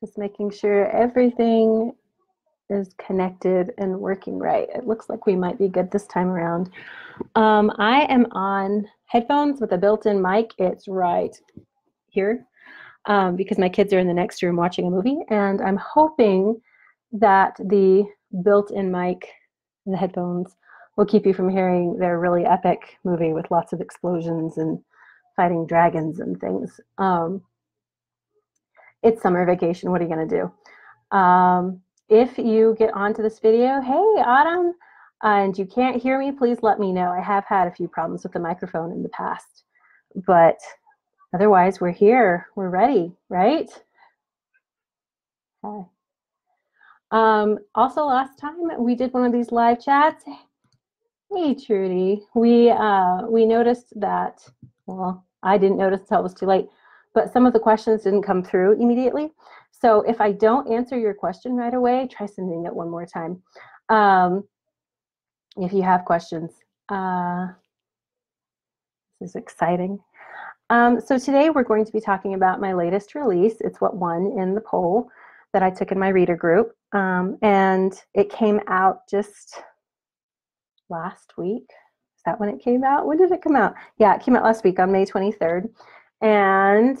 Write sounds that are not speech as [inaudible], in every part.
Just making sure everything is connected and working right. It looks like we might be good this time around. Um, I am on headphones with a built-in mic. It's right here um, because my kids are in the next room watching a movie, and I'm hoping that the built-in mic, the headphones, will keep you from hearing their really epic movie with lots of explosions and fighting dragons and things. Um, it's summer vacation. What are you going to do? Um, if you get onto this video, hey, Autumn, and you can't hear me, please let me know. I have had a few problems with the microphone in the past, but otherwise, we're here. We're ready, right? Okay. Um, also, last time we did one of these live chats. Hey, Trudy. We uh, we noticed that. Well, I didn't notice until it was too late, but some of the questions didn't come through immediately. So if I don't answer your question right away, try sending it one more time. Um, if you have questions. Uh, this is exciting. Um, so today we're going to be talking about my latest release. It's what won in the poll that I took in my reader group. Um, and it came out just last week. Is that when it came out? When did it come out? Yeah, it came out last week on May 23rd. And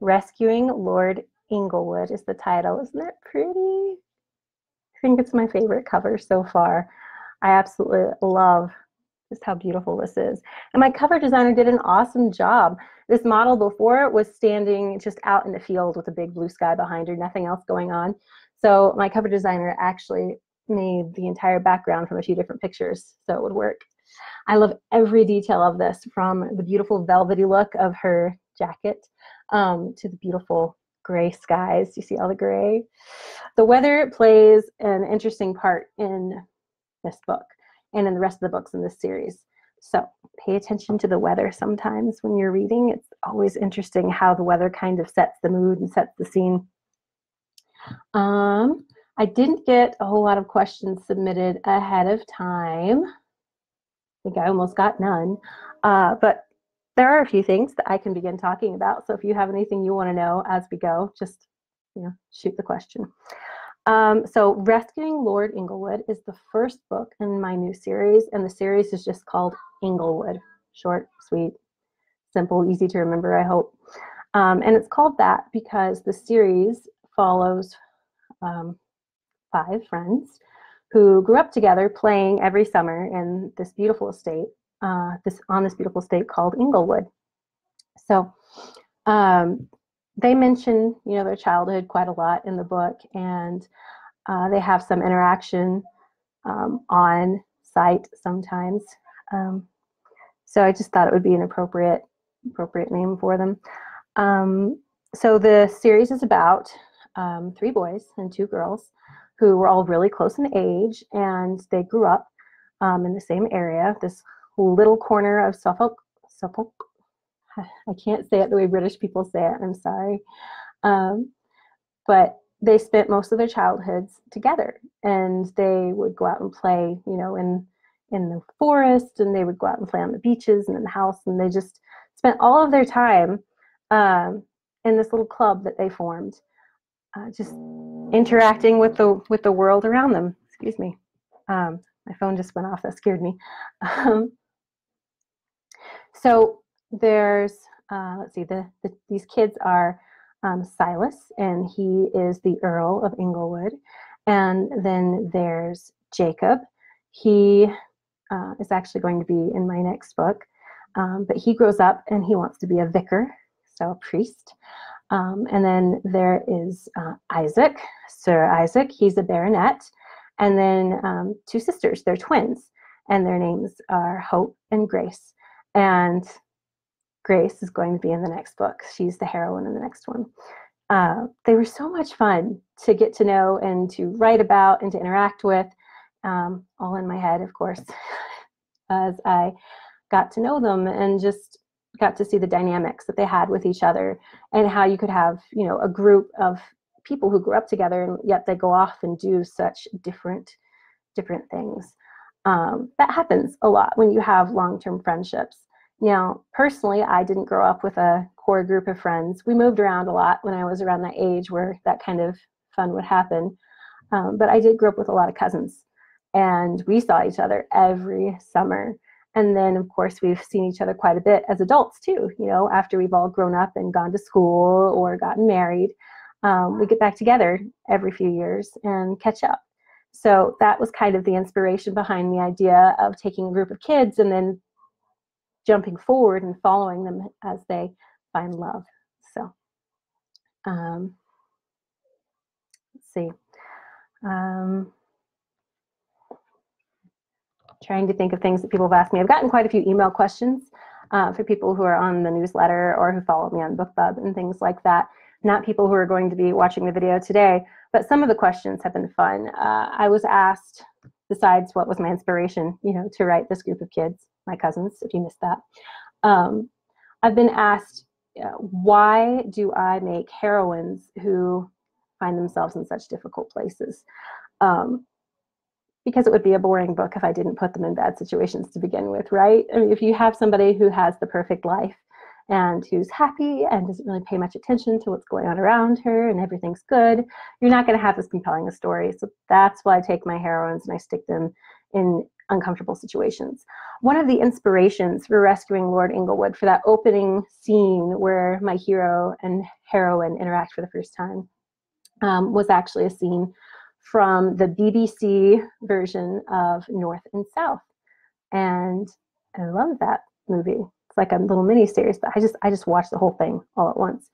Rescuing Lord Inglewood is the title. Isn't that pretty? I think it's my favorite cover so far. I absolutely love just how beautiful this is. And my cover designer did an awesome job. This model before was standing just out in the field with a big blue sky behind her, nothing else going on. So my cover designer actually made the entire background from a few different pictures so it would work. I love every detail of this from the beautiful velvety look of her jacket um, to the beautiful gray skies. You see all the gray? The weather plays an interesting part in this book and in the rest of the books in this series. So pay attention to the weather sometimes when you're reading. It's always interesting how the weather kind of sets the mood and sets the scene. Um, I didn't get a whole lot of questions submitted ahead of time. Think I almost got none. Uh, but there are a few things that I can begin talking about. So if you have anything you want to know as we go, just you know, shoot the question. Um, so Rescuing Lord Inglewood is the first book in my new series, and the series is just called Inglewood. Short, sweet, simple, easy to remember, I hope. Um, and it's called that because the series follows um, five friends who grew up together playing every summer in this beautiful estate uh, this on this beautiful state called Inglewood. So um, they mention, you know, their childhood quite a lot in the book, and uh, they have some interaction um, on site sometimes. Um, so I just thought it would be an appropriate appropriate name for them. Um, so the series is about um, three boys and two girls who were all really close in age, and they grew up um, in the same area, this little corner of Suffolk. Suffolk. [sighs] I can't say it the way British people say it. I'm sorry. Um, but they spent most of their childhoods together, and they would go out and play, you know, in in the forest, and they would go out and play on the beaches and in the house, and they just spent all of their time um, in this little club that they formed, uh, just interacting with the with the world around them. Excuse me. Um, my phone just went off. That scared me. [laughs] Um, so there's, uh, let's see, the, the, these kids are um, Silas, and he is the Earl of Inglewood. And then there's Jacob. He uh, is actually going to be in my next book, um, but he grows up and he wants to be a vicar, so a priest. Um, and then there is uh, Isaac, Sir Isaac. He's a baronet. And then um, two sisters, they're twins, and their names are Hope and Grace. And Grace is going to be in the next book. She's the heroine in the next one. Uh, they were so much fun to get to know and to write about and to interact with, um, all in my head, of course, [laughs] as I got to know them and just got to see the dynamics that they had with each other and how you could have, you know, a group of people who grew up together and yet they go off and do such different different things. Um, that happens a lot when you have long-term friendships Now, personally, I didn't grow up with a core group of friends. We moved around a lot when I was around that age where that kind of fun would happen. Um, but I did grow up with a lot of cousins, and we saw each other every summer. And then, of course, we've seen each other quite a bit as adults too. You know, after we've all grown up and gone to school or gotten married, um, we get back together every few years and catch up. So that was kind of the inspiration behind the idea of taking a group of kids and then jumping forward and following them as they find love. So, um, let's see. Um, trying to think of things that people have asked me. I've gotten quite a few email questions uh, for people who are on the newsletter or who follow me on BookBub and things like that. Not people who are going to be watching the video today, but some of the questions have been fun. Uh, I was asked, besides what was my inspiration, you know, to write this group of kids, my cousins, if you missed that. Um, I've been asked, uh, why do I make heroines who find themselves in such difficult places? Um, because it would be a boring book if I didn't put them in bad situations to begin with, right? I mean, if you have somebody who has the perfect life and who's happy and doesn't really pay much attention to what's going on around her and everything's good, you're not going to have as compelling a story. So that's why I take my heroines and I stick them in uncomfortable situations. One of the inspirations for rescuing Lord Inglewood for that opening scene where my hero and heroine interact for the first time um, was actually a scene from the BBC version of North and South. And I love that movie. It's like a little mini series, but I just I just watched the whole thing all at once.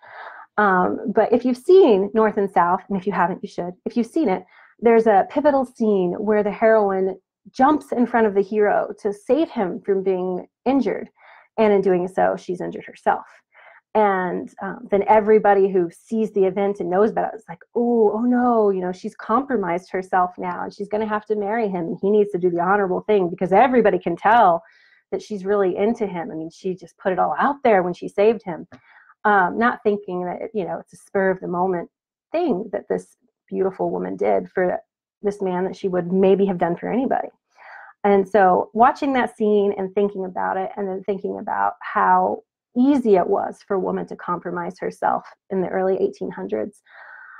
Um, but if you've seen North and South, and if you haven't, you should. If you've seen it, there's a pivotal scene where the heroine jumps in front of the hero to save him from being injured. And in doing so, she's injured herself and um, then everybody who sees the event and knows about it is like oh oh no you know she's compromised herself now and she's going to have to marry him and he needs to do the honorable thing because everybody can tell that she's really into him. I mean she just put it all out there when she saved him. Um, not thinking that you know it's a spur of the moment thing that this beautiful woman did for this man that she would maybe have done for anybody. And so watching that scene and thinking about it and then thinking about how easy it was for a woman to compromise herself in the early 1800s,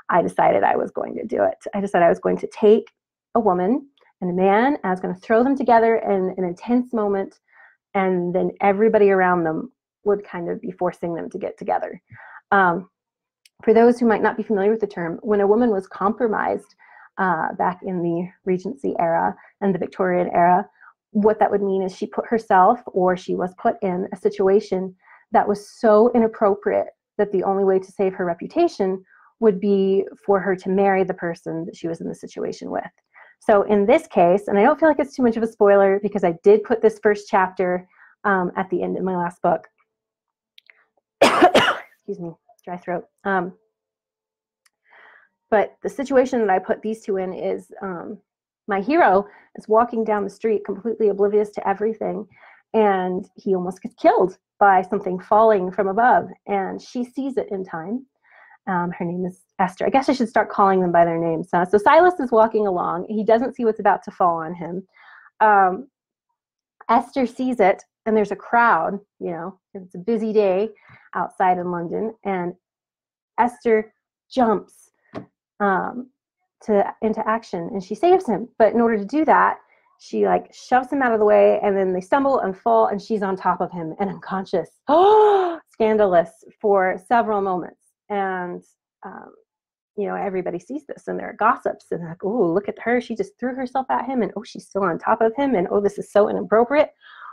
I decided I was going to do it. I decided I was going to take a woman and a man, I was going to throw them together in an intense moment, and then everybody around them would kind of be forcing them to get together. Um, for those who might not be familiar with the term, when a woman was compromised uh, back in the Regency era and the Victorian era, what that would mean is she put herself or she was put in a situation that was so inappropriate that the only way to save her reputation would be for her to marry the person that she was in the situation with. So in this case, and I don't feel like it's too much of a spoiler because I did put this first chapter um, at the end of my last book. [coughs] Excuse me, dry throat. Um, but the situation that I put these two in is um, my hero is walking down the street completely oblivious to everything and he almost gets killed by something falling from above and she sees it in time. Um, her name is esther. I guess i should start calling them by their names so silas is walking along. He doesn't see what's about to fall on him. Um, esther sees it and there's a crowd you know it's a busy day outside in london and esther jumps um, to into action and she saves him. But in order to do that she like shoves him out of the way and then they stumble and fall and she's on top of him and unconscious oh [gasps] scandalous for several moments. And um, you know everybody sees this and there are gossips and like oh look at her. She just threw herself at him and oh she's still on top of him and oh this is so inappropriate.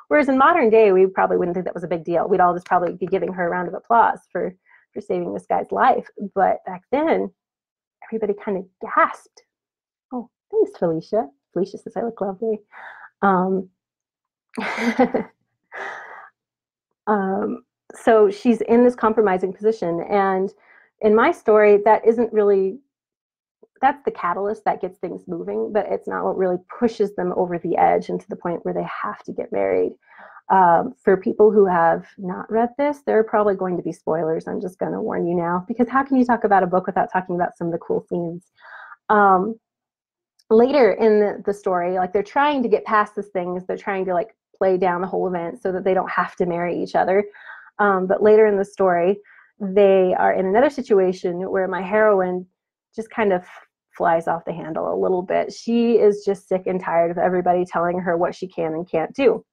Whereas in modern day we probably wouldn't think that was a big deal. We'd all just probably be giving her a round of applause for for saving this guy's life. But back then everybody kind of gasped. Oh thanks felicia Felicia says I look lovely. Um, [laughs] um, so she's in this compromising position. And in my story, that isn't really, that's the catalyst that gets things moving, but it's not what really pushes them over the edge and to the point where they have to get married. Um, for people who have not read this, there are probably going to be spoilers. I'm just going to warn you now, because how can you talk about a book without talking about some of the cool themes? Um, later in the, story like they're trying to get past this thing they're trying to like play down the whole event so that they don't have to marry each other. Um, but later in the story, they are in another situation where my heroine just kind of flies off the handle a little bit. She is just sick and tired of everybody telling her what she can and can't do.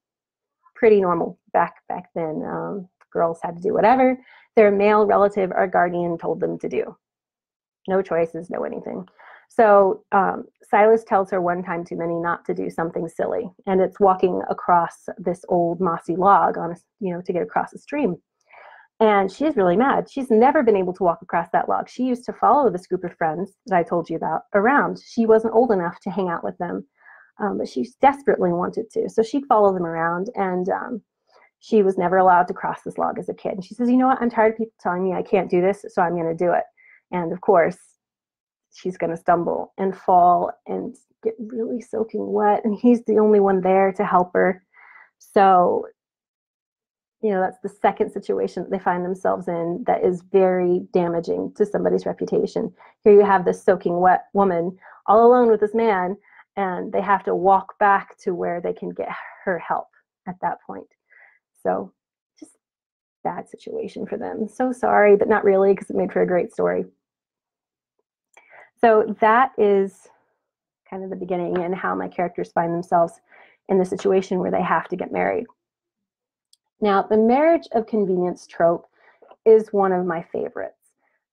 Pretty normal back back then. Um, girls had to do whatever their male relative or guardian told them to do. No choices, no anything. So um, Silas tells her one time too many not to do something silly, and it's walking across this old mossy log on a, you know to get across a stream. And she's really mad. She's never been able to walk across that log. She used to follow this group of friends that I told you about around. She wasn't old enough to hang out with them, um, but she desperately wanted to. So she'd follow them around, and um, she was never allowed to cross this log as a kid. And she says, You know what? I'm tired of people telling me I can't do this, so I'm going to do it. And of course, she's going to stumble and fall and get really soaking wet. And he's the only one there to help her. So you know that's the second situation that they find themselves in that is very damaging to somebody's reputation here you have this soaking wet woman all alone with this man and they have to walk back to where they can get her help at that point so just bad situation for them so sorry but not really because it made for a great story so that is kind of the beginning and how my characters find themselves in the situation where they have to get married now, the marriage of convenience trope is one of my favorites.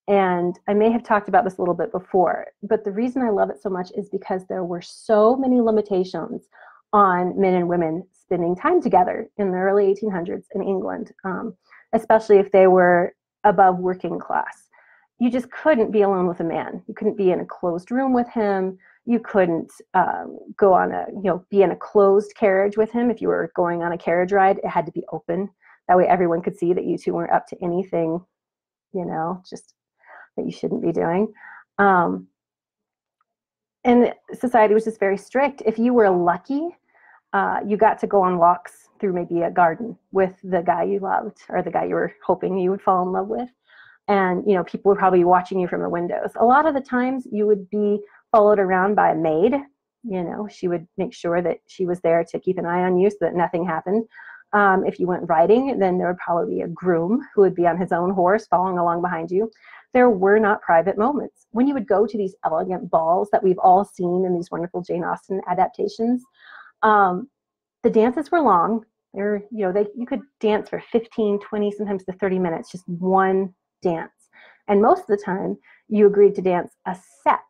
And I may have talked about this a little bit before, but the reason I love it so much is because there were so many limitations on men and women spending time together in the early 1800s in England, um, especially if they were above working class. You just couldn't be alone with a man. You couldn't be in a closed room with him. You couldn't um, go on a you know be in a closed carriage with him. If you were going on a carriage ride it had to be open. That way everyone could see that you two weren't up to anything you know just that you shouldn't be doing. Um, and society was just very strict. If you were lucky uh, you got to go on walks through maybe a garden with the guy you loved or the guy you were hoping you would fall in love with and you know people would probably watching you from the windows a lot of the times you would be followed around by a maid. You know, she would make sure that she was there to keep an eye on you so that nothing happened. Um, if you went riding, then there would probably be a groom who would be on his own horse following along behind you. There were not private moments. When you would go to these elegant balls that we've all seen in these wonderful Jane Austen adaptations, um, the dances were long. There, you know, they you could dance for 15, 20, sometimes to 30 minutes, just one dance. And most of the time, you agreed to dance a set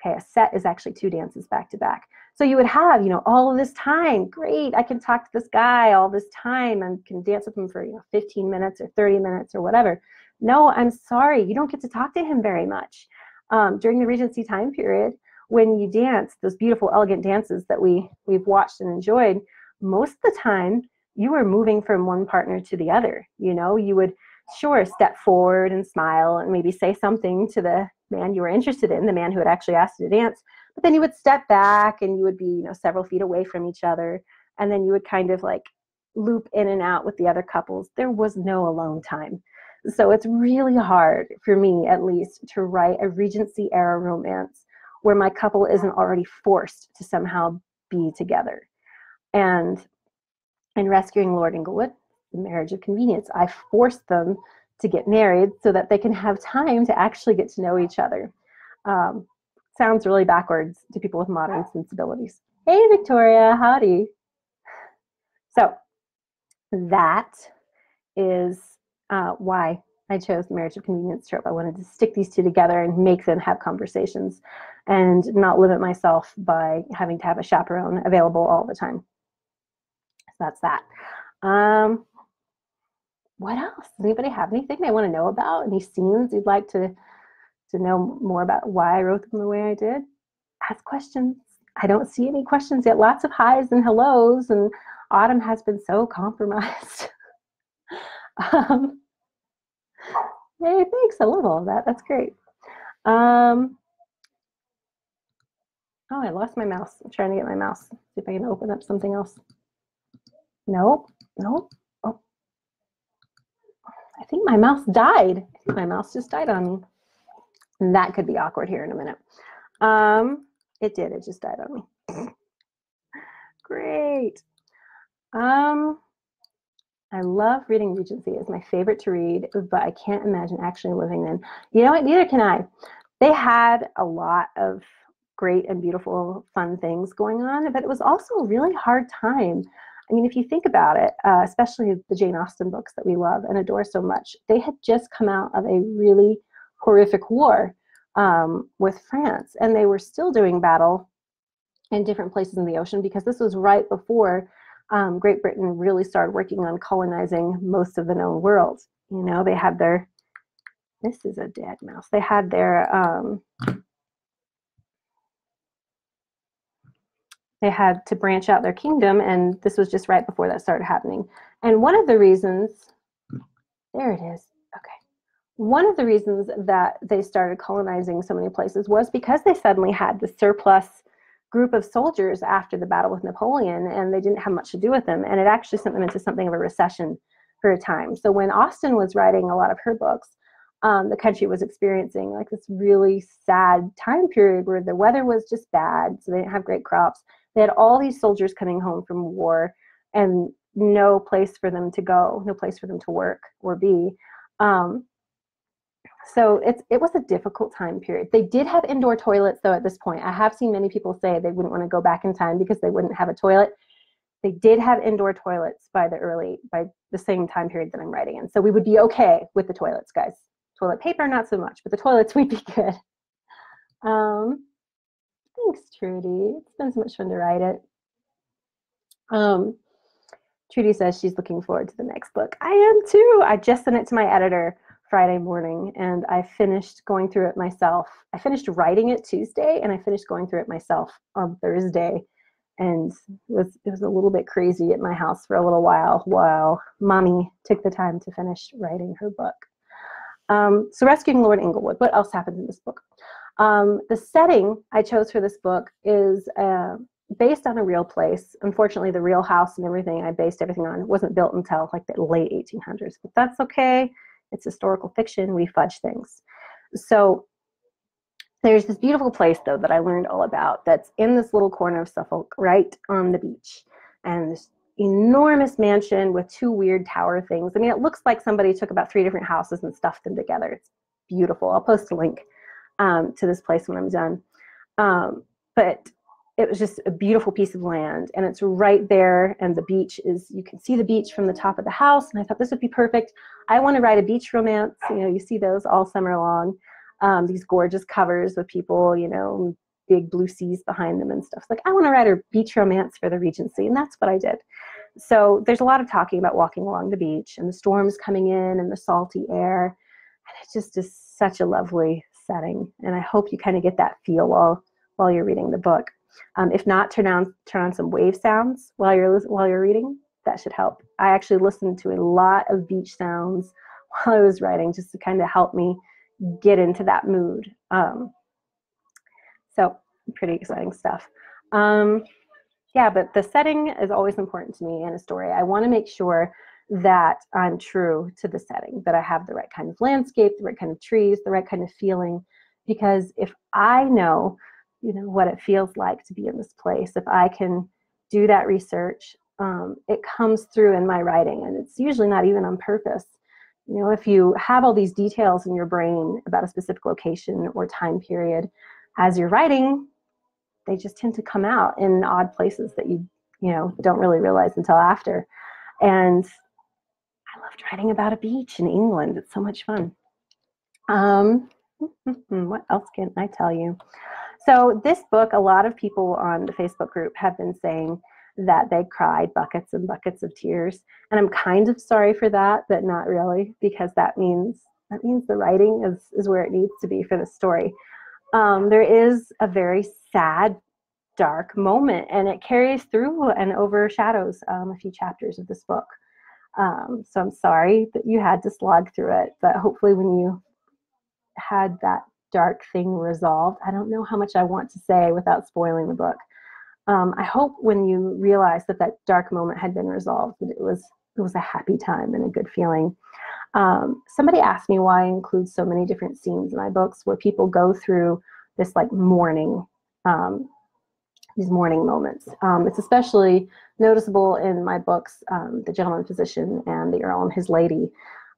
Okay, a set is actually two dances back to back. So you would have, you know, all of this time. Great, I can talk to this guy all this time and can dance with him for, you know, 15 minutes or 30 minutes or whatever. No, I'm sorry, you don't get to talk to him very much. Um, during the Regency time period, when you dance those beautiful, elegant dances that we we've watched and enjoyed, most of the time you were moving from one partner to the other. You know, you would sure step forward and smile and maybe say something to the man you were interested in, the man who had actually asked you to dance. But then you would step back and you would be, you know, several feet away from each other. And then you would kind of like loop in and out with the other couples. There was no alone time. So it's really hard for me, at least, to write a Regency era romance where my couple isn't already forced to somehow be together. And in Rescuing Lord Inglewood, the marriage of convenience, I force them to get married so that they can have time to actually get to know each other. Um, sounds really backwards to people with modern sensibilities. Hey, Victoria, howdy. So that is uh, why I chose the marriage of convenience trope. I wanted to stick these two together and make them have conversations and not limit myself by having to have a chaperone available all the time. So that's that. Um, what else? Does anybody have anything they want to know about? Any scenes you'd like to to know more about why I wrote them the way I did? Ask questions. I don't see any questions yet. Lots of highs and hellos, and Autumn has been so compromised. [laughs] um, hey, thanks. I love all of that. That's great. Um, oh, I lost my mouse. I'm trying to get my mouse. See if I can open up something else. Nope. Nope. Think my mouse died. My mouse just died on me. And that could be awkward here in a minute. Um, it did. It just died on me. [laughs] Great. Um, I love reading Regency. It's my favorite to read, but I can't imagine actually living in. You know what? Neither can I. They had a lot of great and beautiful, fun things going on, but it was also a really hard time. I mean, if you think about it, uh, especially the Jane Austen books that we love and adore so much, they had just come out of a really horrific war um, with France, and they were still doing battle in different places in the ocean because this was right before um, Great Britain really started working on colonizing most of the known world. You know, they had their, this is a dead mouse, they had their, um, they had to branch out their kingdom, and this was just right before that started happening. And one of the reasons, there it is, okay. One of the reasons that they started colonizing so many places was because they suddenly had the surplus group of soldiers after the battle with Napoleon, and they didn't have much to do with them. And it actually sent them into something of a recession for a time. So when Austen was writing a lot of her books, um, the country was experiencing like this really sad time period where the weather was just bad, so they didn't have great crops. They had all these soldiers coming home from war and no place for them to go, no place for them to work or be. Um, so it's it was a difficult time period. They did have indoor toilets though at this point. I have seen many people say they wouldn't want to go back in time because they wouldn't have a toilet. They did have indoor toilets by the early by the same time period that I'm writing in. So we would be okay with the toilets, guys. Toilet paper, not so much, but the toilets we'd be [laughs] good. Um, thanks, Trudy. It's been so much fun to write it. Um, Trudy says she's looking forward to the next book. I am too. I just sent it to my editor Friday morning and I finished going through it myself. I finished writing it Tuesday and I finished going through it myself on Thursday. And it was it was a little bit crazy at my house for a little while while mommy took the time to finish writing her book. Um, so rescuing Lord Inglewood. What else happens in this book? Um, the setting I chose for this book is uh, based on a real place. Unfortunately, the real house and everything I based everything on wasn't built until like the late 1800s, but that's okay it's historical fiction. We fudge things. So there's this beautiful place, though, that I learned all about that's in this little corner of Suffolk, right on the beach. And this enormous mansion with two weird tower things. I mean, it looks like somebody took about three different houses and stuffed them together. It's beautiful. I'll post a link um, to this place when I'm done. Um, but it was just a beautiful piece of land and it's right there and the beach is you can see the beach from the top of the house and i thought this would be perfect. I want to write a beach romance you know you see those all summer long um, these gorgeous covers with people you know big blue seas behind them and stuff. Like i want to write a beach romance for the regency and that's what i did. So there's a lot of talking about walking along the beach and the storms coming in and the salty air and it just is such a lovely setting and i hope you kind of get that feel while while you're reading the book um, if not, turn on turn on some wave sounds while you're while you're reading. That should help. I actually listened to a lot of beach sounds [laughs] while I was writing, just to kind of help me get into that mood. Um, so pretty exciting stuff. Um, yeah, but the setting is always important to me in a story. I want to make sure that I'm true to the setting, that I have the right kind of landscape, the right kind of trees, the right kind of feeling. Because if I know you know what it feels like to be in this place if i can do that research um, it comes through in my writing and it's usually not even on purpose you know if you have all these details in your brain about a specific location or time period as you're writing they just tend to come out in odd places that you you know don't really realize until after and loved writing about a beach in england it's so much fun um, what else can i tell you so, this book, a lot of people on the Facebook group have been saying that they cried buckets and buckets of tears. And I'm kind of sorry for that, but not really, because that means that means the writing is, is where it needs to be for the story. Um, there is a very sad, dark moment, and it carries through and overshadows um, a few chapters of this book. Um, so I'm sorry that you had to slog through it, but hopefully, when you had that dark thing resolved. I don't know how much I want to say without spoiling the book. Um, I hope when you realize that that dark moment had been resolved, that it was it was a happy time and a good feeling. Um, somebody asked me why I include so many different scenes in my books where people go through this like mourning, um, these mourning moments. Um, it's especially noticeable in my books, um, The Gentleman Physician and The Earl and His Lady,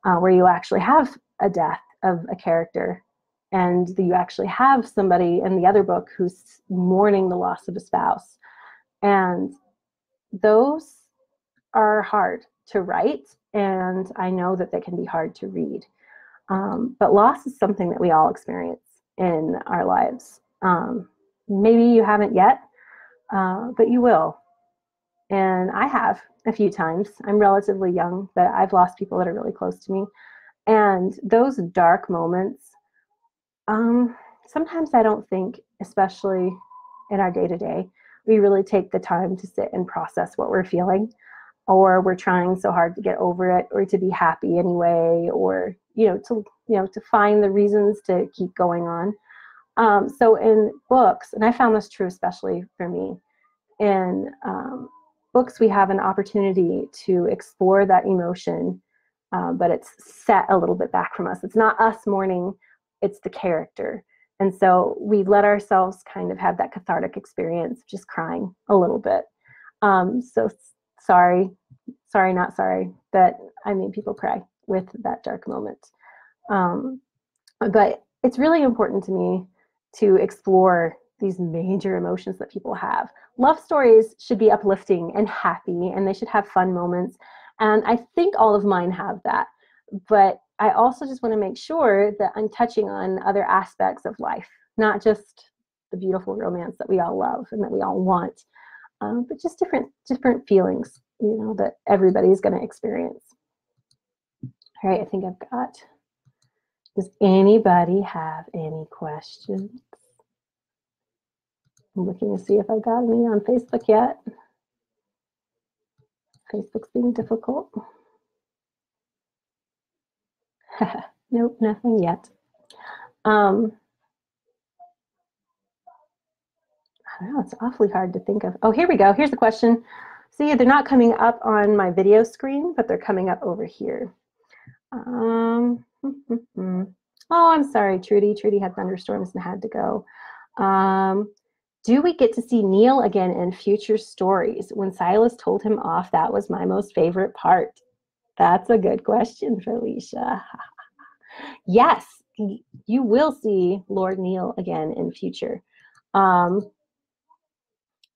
uh, where you actually have a death of a character and you actually have somebody in the other book who's mourning the loss of a spouse. And those are hard to write, and I know that they can be hard to read. Um, but loss is something that we all experience in our lives. Um, maybe you haven't yet, uh, but you will. And I have a few times. I'm relatively young, but I've lost people that are really close to me. And those dark moments, um, sometimes I don't think, especially in our day to day, we really take the time to sit and process what we're feeling or we're trying so hard to get over it or to be happy anyway or you know to you know to find the reasons to keep going on um, so in books and i found this true especially for me in um, books we have an opportunity to explore that emotion uh, but it's set a little bit back from us it's not us mourning it's the character and so we let ourselves kind of have that cathartic experience just crying a little bit um, so sorry, sorry, not sorry that I made people cry with that dark moment. Um, but it's really important to me to explore these major emotions that people have. Love stories should be uplifting and happy, and they should have fun moments. And I think all of mine have that. But I also just want to make sure that I'm touching on other aspects of life, not just the beautiful romance that we all love and that we all want, um, but just different different feelings, you know, that everybody's going to experience. All right, I think I've got. Does anybody have any questions? I'm looking to see if I got any on Facebook yet. Facebook's being difficult. [laughs] nope, nothing yet. Um, I know, it's awfully hard to think of. Oh, here we go. Here's the question. See, they're not coming up on my video screen, but they're coming up over here. Um, [laughs] oh, I'm sorry, Trudy. Trudy had thunderstorms and had to go. Um, do we get to see Neil again in future stories? When Silas told him off, that was my most favorite part. That's a good question, Felicia. [laughs] yes, you will see Lord Neil again in future. Um,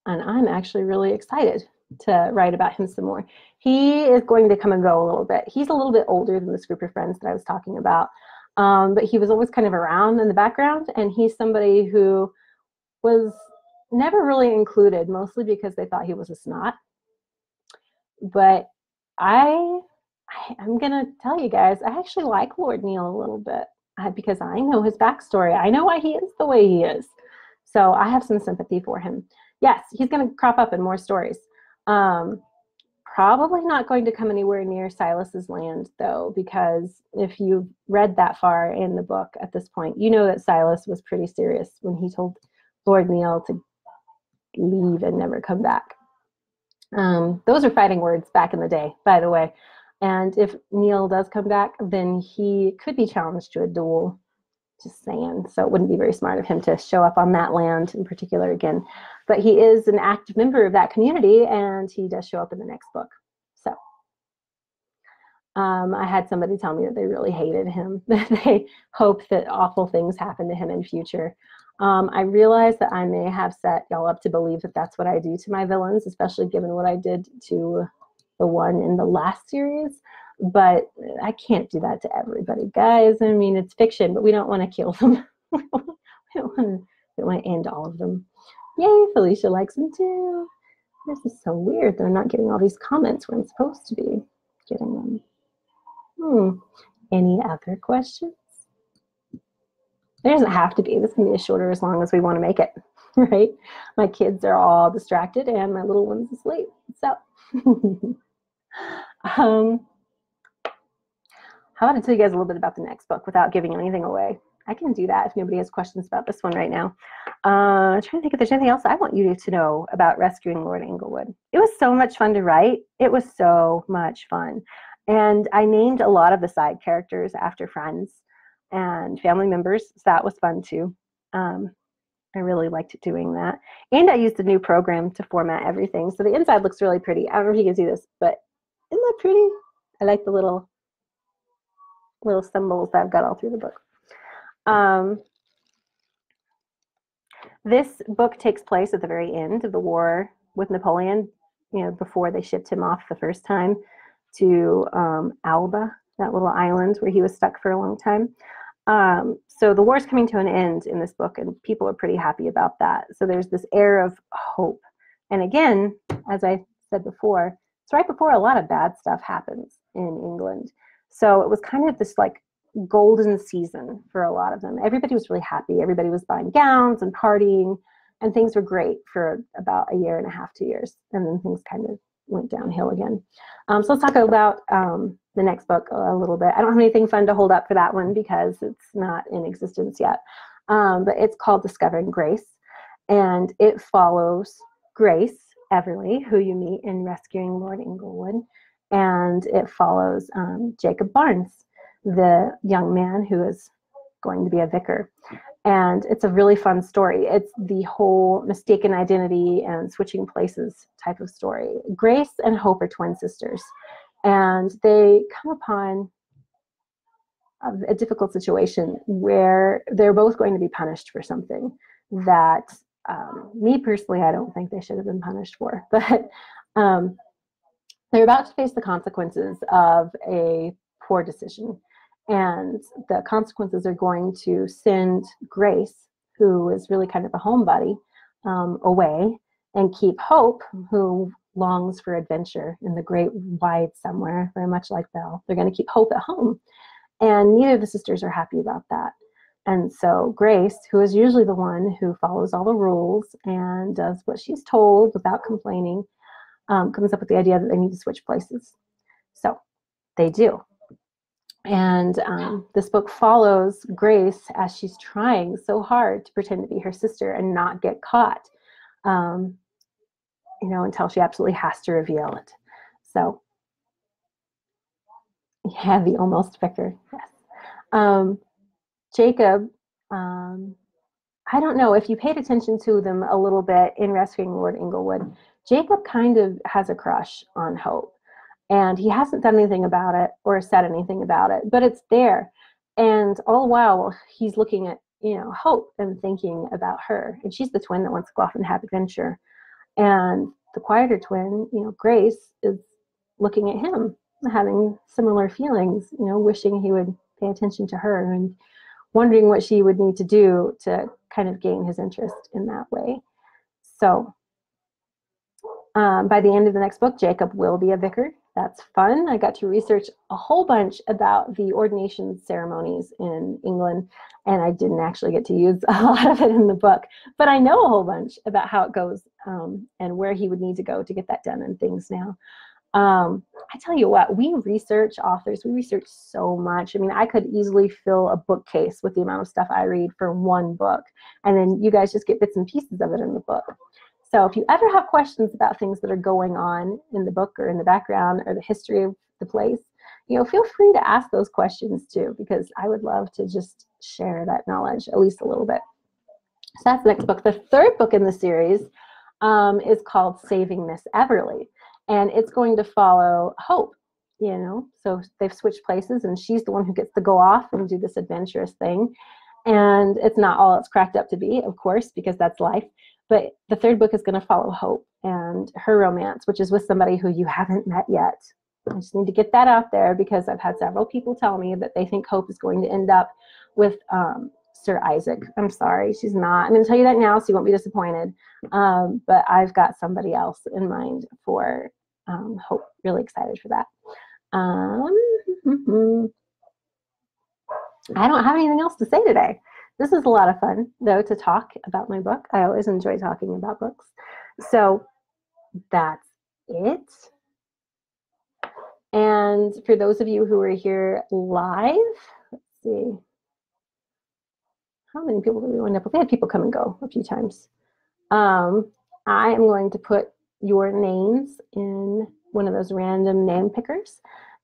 and I'm actually really excited to write about him some more. He is going to come and go a little bit. He's a little bit older than this group of friends that I was talking about, um, but he was always kind of around in the background, and he's somebody who was never really included, mostly because they thought he was a snot. But I, I am gonna tell you guys, I actually like Lord Neil a little bit uh, because I know his backstory. I know why he is the way he is, so I have some sympathy for him yes, he's going to crop up in more stories. Um, probably not going to come anywhere near Silas's land, though, because if you've read that far in the book at this point, you know that Silas was pretty serious when he told Lord Neil to leave and never come back. Um, those are fighting words back in the day, by the way. And if Neil does come back, then he could be challenged to a duel just saying. So it wouldn't be very smart of him to show up on that land in particular again. But he is an active member of that community and he does show up in the next book. So um, I had somebody tell me that they really hated him, that [laughs] they hope that awful things happen to him in future. Um, I realize that I may have set y'all up to believe that that's what I do to my villains, especially given what I did to the one in the last series but I can't do that to everybody, guys. I mean, it's fiction, but we don't want to kill them. [laughs] we don't want to, end all of them. Yay, Felicia likes them too. This is so weird. They're not getting all these comments where I'm supposed to be getting them. Hmm. Any other questions? There doesn't have to be. This can be as shorter as long as we want to make it, [laughs] right? My kids are all distracted and my little one's asleep. So, [laughs] um, how about I tell you guys a little bit about the next book without giving anything away? I can do that if nobody has questions about this one right now. Uh, I'm trying to think if there's anything else I want you to know about rescuing Lord Inglewood. It was so much fun to write. It was so much fun. And I named a lot of the side characters after friends and family members. So that was fun too. Um, I really liked doing that. And I used a new program to format everything. So the inside looks really pretty. I don't know if you can see this, but isn't that pretty? I like the little little symbols that I've got all through the book. Um, this book takes place at the very end of the war with Napoleon, you know, before they shipped him off the first time to um, Elba, that little island where he was stuck for a long time. Um, so the war's coming to an end in this book, and people are pretty happy about that. So there's this air of hope. And again, as I said before, it's right before a lot of bad stuff happens in England. So it was kind of this like golden season for a lot of them. Everybody was really happy. Everybody was buying gowns and partying, and things were great for about a year and a half, two years. And then things kind of went downhill again. Um, so let's talk about um, the next book a little bit. I don't have anything fun to hold up for that one because it's not in existence yet. Um, but it's called Discovering Grace, and it follows Grace Everly, who you meet in Rescuing Lord Inglewood, and it follows um, Jacob Barnes, the young man who is going to be a vicar. And it's a really fun story. It's the whole mistaken identity and switching places type of story. Grace and Hope are twin sisters, and they come upon a, difficult situation where they're both going to be punished for something that um, me personally, I don't think they should have been punished for, [laughs] but um, they're about to face the consequences of a poor decision and the consequences are going to send Grace, who is really kind of a homebody, um, away, and keep Hope, who longs for adventure in the great wide somewhere, very much like Belle. They're going to keep Hope at home. And neither of the sisters are happy about that. And so Grace, who is usually the one who follows all the rules and does what she's told without complaining, um, comes up with the idea that they need to switch places. So they do. And um, this book follows Grace as she's trying so hard to pretend to be her sister and not get caught, um, you know, until she absolutely has to reveal it. So, yeah, the almost vicar. Yes. Um, Jacob, um, I don't know if you paid attention to them a little bit in Rescuing Lord Inglewood. Jacob kind of has a crush on Hope and he hasn't done anything about it or said anything about it but it's there. And all the while he's looking at you know hope and thinking about her. And she's the twin that wants to go off and have adventure. And the quieter twin you know grace is looking at him having similar feelings you know wishing he would pay attention to her and wondering what she would need to do to kind of gain his interest in that way. So um, by the end of the next book jacob will be a vicar that's fun. I got to research a whole bunch about the ordination ceremonies in England, and I didn't actually get to use [laughs] a lot of it in the book, but I know a whole bunch about how it goes um, and where he would need to go to get that done and things now. Um, I tell you what, we research authors, we research so much. I mean, I could easily fill a bookcase with the amount of stuff I read for one book, and then you guys just get bits and pieces of it in the book. So if you ever have questions about things that are going on in the book or in the background or the history of the place, you know, feel free to ask those questions too, because I would love to just share that knowledge at least a little bit. So that's the next book. The third book in the series um, is called Saving Miss Everly, and it's going to follow Hope. You know, so they've switched places, and she's the one who gets to go off and do this adventurous thing. And it's not all it's cracked up to be, of course, because that's life. But the third book is going to follow Hope and her romance, which is with somebody who you haven't met yet. I just need to get that out there because I've had several people tell me that they think Hope is going to end up with um, Sir Isaac. I'm sorry, she's not. I'm going to tell you that now so you won't be disappointed. Um, but I've got somebody else in mind for um, Hope. Really excited for that. Um, [laughs] I don't have anything else to say today. This is a lot of fun, though, to talk about my book. I always enjoy talking about books. So that's it. And for those of you who are here live, let's see. How many people do we wind up with? We had people come and go a few times. Um, I am going to put your names in one of those random name pickers,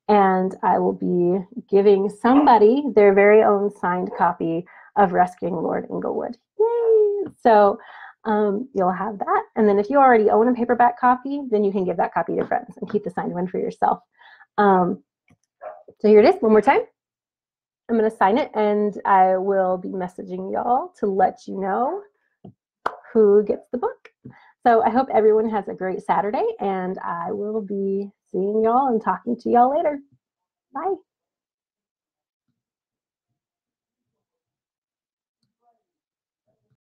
and I will be giving somebody their very own signed copy of rescuing Lord Inglewood. Yay! So um, you'll have that. And then if you already own a paperback copy, then you can give that copy to friends and keep the signed one for yourself. Um, so here it is one more time. I'm going to sign it and I will be messaging y'all to let you know who gets the book. So I hope everyone has a great Saturday and I will be seeing y'all and talking to y'all later. Bye.